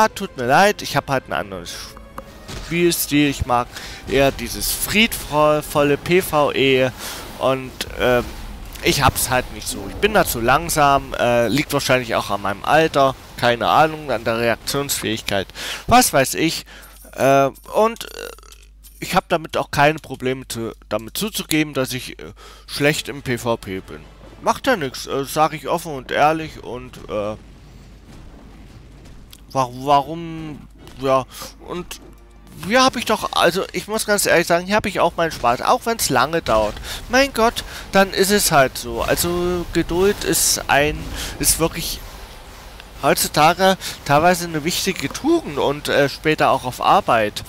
ah, tut mir leid, ich habe halt einen anderen Spielstil. Ich mag eher dieses friedvolle PvE und ähm, ich hab's halt nicht so. Ich bin da zu langsam, äh, liegt wahrscheinlich auch an meinem Alter, keine Ahnung, an der Reaktionsfähigkeit, was weiß ich. Äh, und äh, ich habe damit auch keine Probleme zu, damit zuzugeben, dass ich äh, schlecht im PvP bin. Macht ja nichts, äh, sage ich offen und ehrlich und äh, warum, warum, ja, und hier habe ich doch, also ich muss ganz ehrlich sagen, hier habe ich auch meinen Spaß, auch wenn es lange dauert. Mein Gott, dann ist es halt so. Also Geduld ist ein, ist wirklich heutzutage teilweise eine wichtige Tugend und äh, später auch auf Arbeit.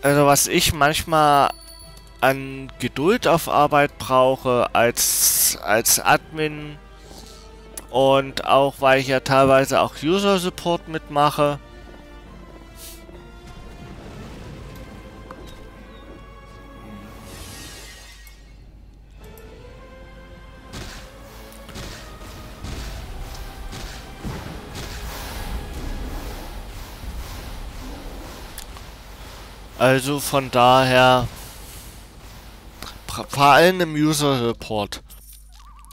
Also was ich manchmal an Geduld auf Arbeit brauche als, als Admin und auch weil ich ja teilweise auch User Support mitmache. Also von daher, vor allem im User Report,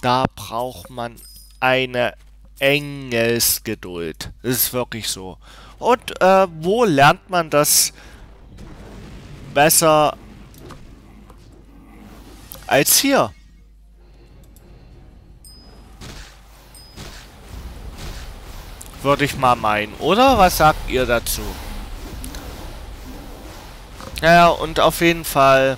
da braucht man eine Engelsgeduld. Das ist wirklich so. Und äh, wo lernt man das besser als hier? Würde ich mal meinen, oder? Was sagt ihr dazu? Ja, und auf jeden Fall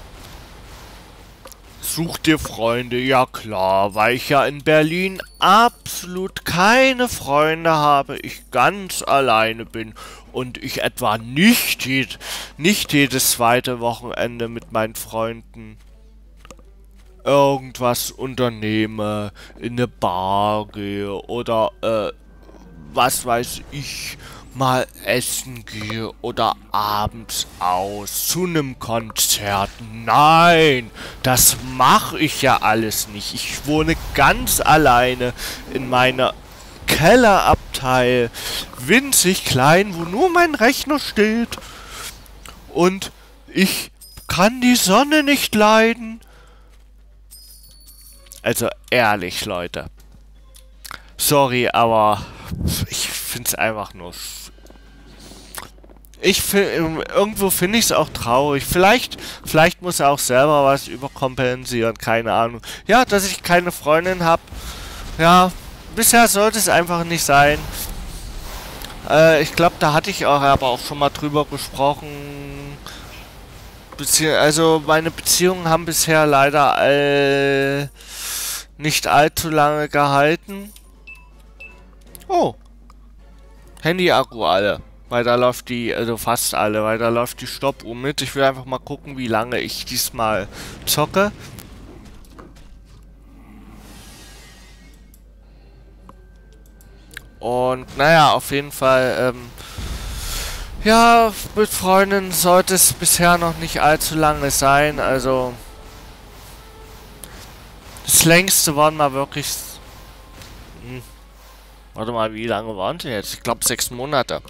such dir Freunde. Ja klar, weil ich ja in Berlin absolut keine Freunde habe, ich ganz alleine bin und ich etwa nicht, jed nicht jedes zweite Wochenende mit meinen Freunden irgendwas unternehme, in eine Bar gehe oder äh, was weiß ich mal essen gehe oder abends aus zu einem Konzert. Nein, das mache ich ja alles nicht. Ich wohne ganz alleine in meiner Kellerabteil, winzig klein, wo nur mein Rechner steht. Und ich kann die Sonne nicht leiden. Also ehrlich, Leute. Sorry, aber ich finde es einfach nur ich irgendwo finde ich es auch traurig. Vielleicht, vielleicht muss er auch selber was überkompensieren, keine Ahnung. Ja, dass ich keine Freundin habe. Ja, bisher sollte es einfach nicht sein. Äh, ich glaube, da hatte ich auch aber auch schon mal drüber gesprochen. Bezie also meine Beziehungen haben bisher leider all nicht allzu lange gehalten. Oh. Handy-Akku alle. Weil da läuft die, also fast alle, weil da läuft die Stoppuhr mit. Ich will einfach mal gucken, wie lange ich diesmal zocke. Und naja, auf jeden Fall, ähm, ja, mit Freunden sollte es bisher noch nicht allzu lange sein. Also, das längste waren mal wirklich... Hm, warte mal, wie lange waren sie jetzt? Ich glaube, sechs Monate.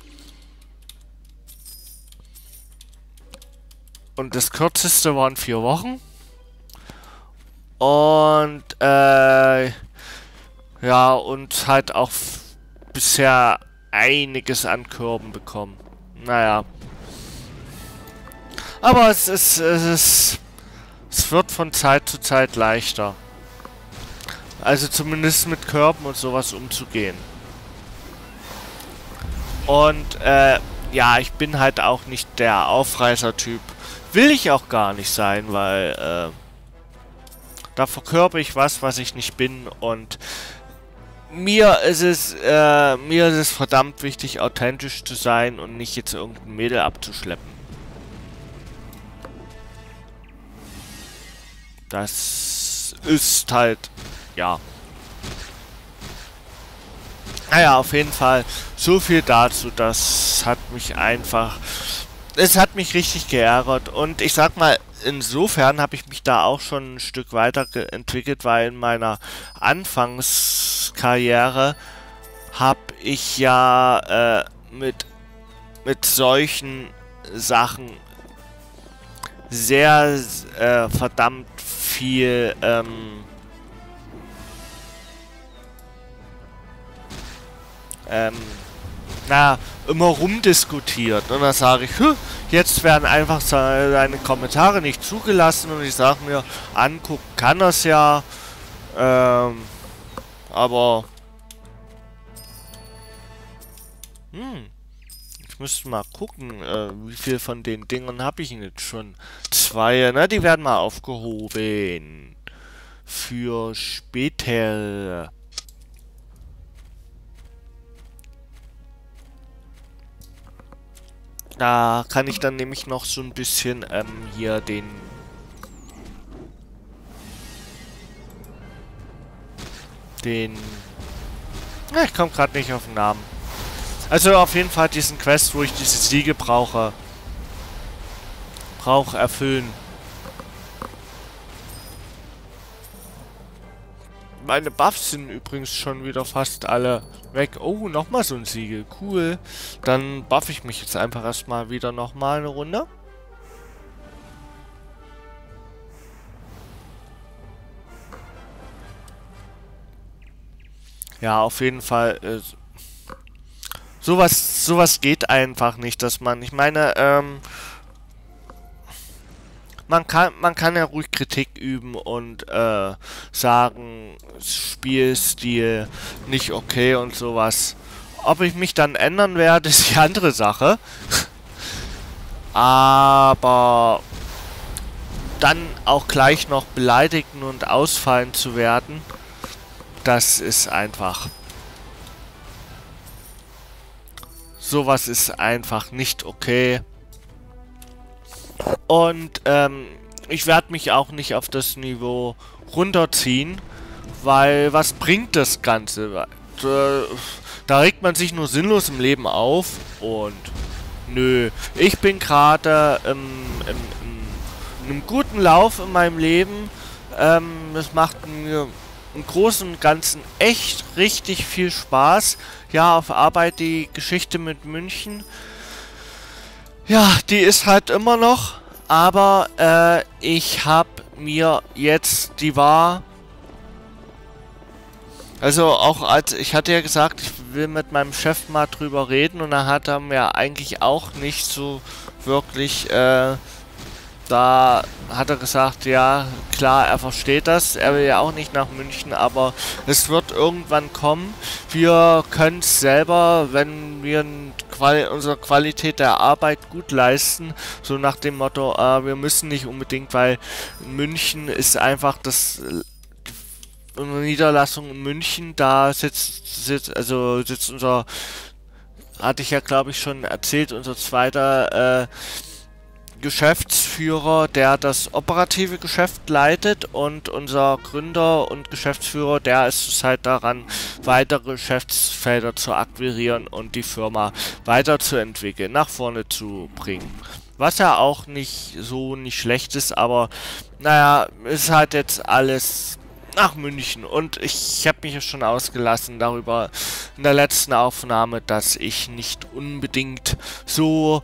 Und das kürzeste waren vier Wochen. Und, äh, ja, und halt auch bisher einiges an Körben bekommen. Naja. Aber es ist, es ist, es wird von Zeit zu Zeit leichter. Also zumindest mit Körben und sowas umzugehen. Und, äh, ja, ich bin halt auch nicht der Aufreißer-Typ. Will ich auch gar nicht sein, weil äh, da verkörper ich was, was ich nicht bin und mir ist es äh, mir ist es verdammt wichtig, authentisch zu sein und nicht jetzt irgendein Mädel abzuschleppen. Das ist halt, ja. Naja, auf jeden Fall so viel dazu. Das hat mich einfach es hat mich richtig geärgert und ich sag mal, insofern habe ich mich da auch schon ein Stück weiter entwickelt, weil in meiner Anfangskarriere habe ich ja äh, mit, mit solchen Sachen sehr äh, verdammt viel ähm, ähm, na, immer rumdiskutiert. Und dann sage ich, jetzt werden einfach seine Kommentare nicht zugelassen und ich sage mir, angucken kann das ja. Ähm, aber... Hm. Ich müsste mal gucken, äh, wie viel von den Dingern habe ich jetzt schon? Zwei, ne? Die werden mal aufgehoben. Für später. Da kann ich dann nämlich noch so ein bisschen ähm, hier den... Den... Ja, ich komme gerade nicht auf den Namen. Also auf jeden Fall diesen Quest, wo ich diese Siege brauche. Brauch erfüllen. Meine Buffs sind übrigens schon wieder fast alle weg. Oh, nochmal so ein Siegel. Cool. Dann buff ich mich jetzt einfach erstmal wieder nochmal eine Runde. Ja, auf jeden Fall. Äh, sowas, sowas geht einfach nicht, dass man. Ich meine, ähm, man kann, man kann ja ruhig Kritik üben und äh, sagen, Spielstil nicht okay und sowas. Ob ich mich dann ändern werde, ist die andere Sache. Aber dann auch gleich noch beleidigen und ausfallen zu werden, das ist einfach... Sowas ist einfach nicht okay. Und ähm, ich werde mich auch nicht auf das Niveau runterziehen, weil was bringt das Ganze? Da, da regt man sich nur sinnlos im Leben auf und nö. Ich bin gerade ähm, im, im, in einem guten Lauf in meinem Leben. Ähm, es macht mir im Großen und Ganzen echt richtig viel Spaß. Ja, auf Arbeit die Geschichte mit München ja, die ist halt immer noch. Aber äh, ich habe mir jetzt, die war... Also auch als, ich hatte ja gesagt, ich will mit meinem Chef mal drüber reden und er hat er mir eigentlich auch nicht so wirklich äh, da hat er gesagt, ja, klar, er versteht das. Er will ja auch nicht nach München, aber es wird irgendwann kommen. Wir können es selber, wenn wir Quali unsere Qualität der Arbeit gut leisten. So nach dem Motto, äh, wir müssen nicht unbedingt, weil München ist einfach das Niederlassung in München, da sitzt, sitzt also sitzt unser, hatte ich ja glaube ich schon erzählt, unser zweiter äh, Geschäftsführer, der das operative Geschäft leitet und unser Gründer und Geschäftsführer, der ist es halt daran, weitere Geschäftsfelder zu akquirieren und die Firma weiterzuentwickeln, nach vorne zu bringen. Was ja auch nicht so nicht schlecht ist, aber naja, ist halt jetzt alles nach München. Und ich habe mich ja schon ausgelassen darüber in der letzten Aufnahme, dass ich nicht unbedingt so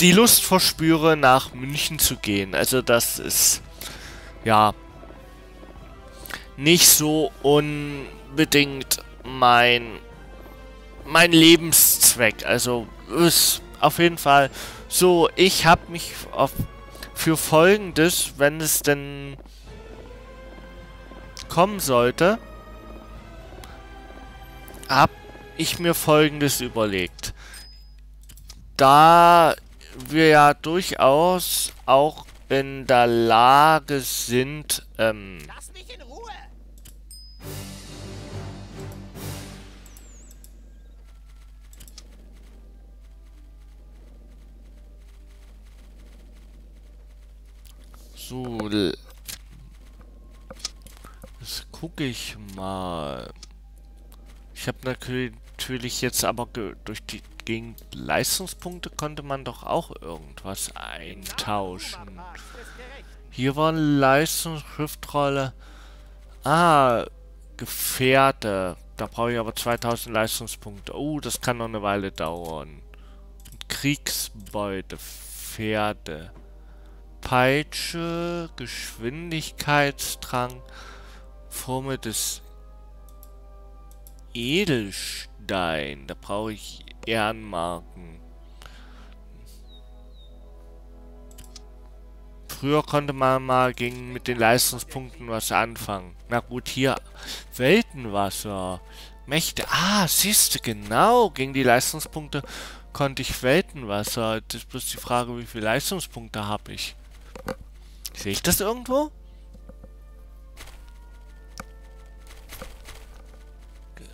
die Lust verspüre, nach München zu gehen. Also das ist, ja, nicht so unbedingt mein, mein Lebenszweck. Also ist auf jeden Fall so, ich habe mich auf, für Folgendes, wenn es denn kommen sollte, habe ich mir Folgendes überlegt. Da wir ja durchaus auch in der Lage sind, ähm, Lass mich in Ruhe! So, das gucke ich mal. Ich habe natürlich jetzt aber durch die gegen Leistungspunkte konnte man doch auch irgendwas eintauschen. Hier war Leistungsschriftrolle. Ah, Gefährte. Da brauche ich aber 2000 Leistungspunkte. Oh, das kann noch eine Weile dauern. Kriegsbeute, Pferde, Peitsche, Geschwindigkeitsdrang, Formel des Edelstein. Da brauche ich Ehrenmarken. Früher konnte man mal gegen mit den Leistungspunkten was anfangen. Na gut, hier Weltenwasser. Mächte. Ah, siehst du, genau. Gegen die Leistungspunkte konnte ich Weltenwasser. Das ist bloß die Frage, wie viele Leistungspunkte habe ich. Sehe ich das irgendwo?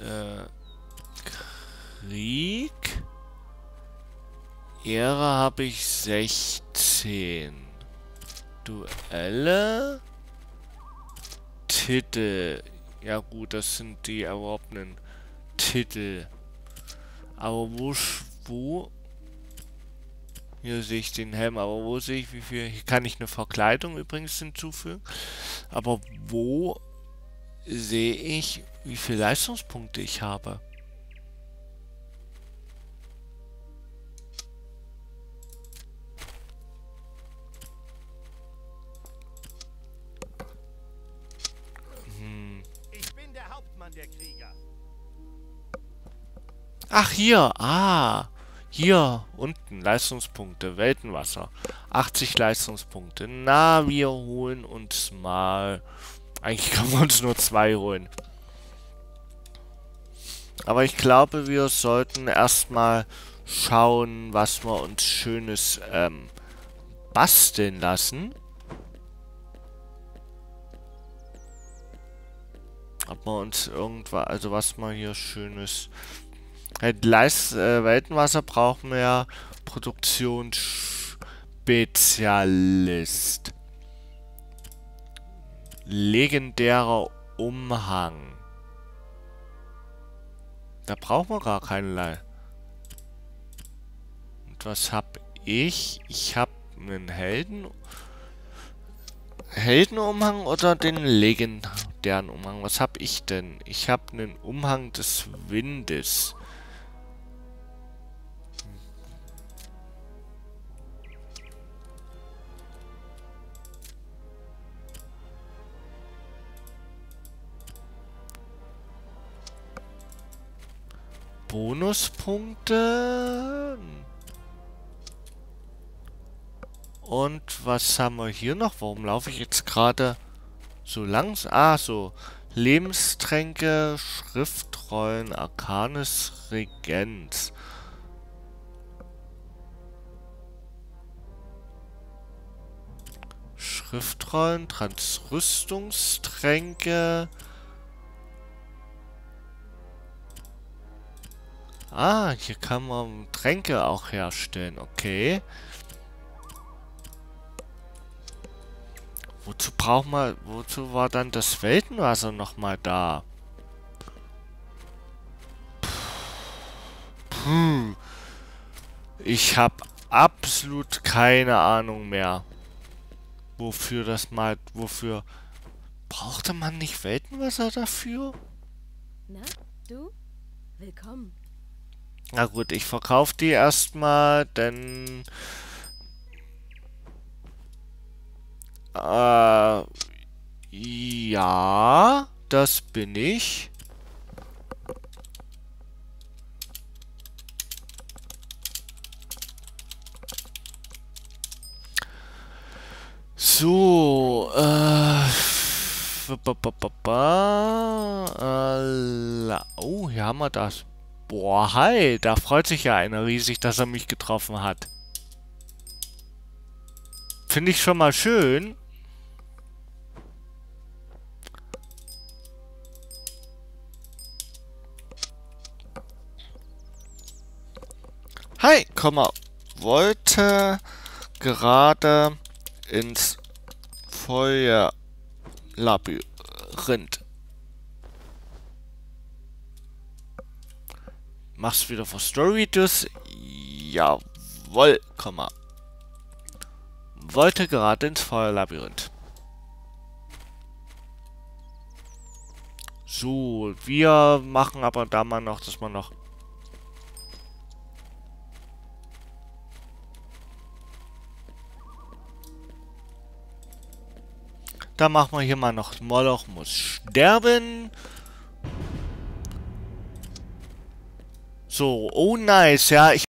Äh, Krieg. Ehre habe ich 16. Duelle. Titel. Ja gut, das sind die erworbenen Titel. Aber wo, wo? Hier sehe ich den Helm, aber wo sehe ich wie viel? Hier kann ich eine Verkleidung übrigens hinzufügen. Aber wo sehe ich, wie viele Leistungspunkte ich habe? Ach, hier. Ah. Hier. Unten. Leistungspunkte. Weltenwasser. 80 Leistungspunkte. Na, wir holen uns mal... Eigentlich können wir uns nur zwei holen. Aber ich glaube, wir sollten erstmal schauen, was wir uns Schönes ähm, basteln lassen. Ob wir uns irgendwas, also was wir hier Schönes Leist, äh, Weltenwasser brauchen wir ja Produktionsspezialist. Legendärer Umhang. Da brauchen wir gar keinerlei. Und was hab ich? Ich hab einen Helden... Heldenumhang oder den legendären Umhang? Was hab ich denn? Ich hab einen Umhang des Windes. Bonuspunkte. Und was haben wir hier noch? Warum laufe ich jetzt gerade so langsam? Ah, so. Lebenstränke, Schriftrollen, Arcanis Regenz. Schriftrollen, Transrüstungstränke, Ah, hier kann man Tränke auch herstellen. Okay. Wozu braucht man... Wozu war dann das Weltenwasser nochmal da? Puh. Ich habe absolut keine Ahnung mehr. Wofür das mal... Wofür... Brauchte man nicht Weltenwasser dafür? Na, du? Willkommen. Na gut, ich verkaufe die erstmal, denn... Äh, ja, das bin ich. So, äh... Oh, hier haben wir das. Boah, hi, da freut sich ja einer riesig, dass er mich getroffen hat. Finde ich schon mal schön. Wollte gerade ins Feuerlabyrinth. Machst wieder für Story-Videos? Jawoll, Komma. Wollte gerade ins Feuerlabyrinth. So, wir machen aber da mal noch, dass man noch... Da machen wir hier mal noch Moloch muss sterben. So, oh nice, ja, ich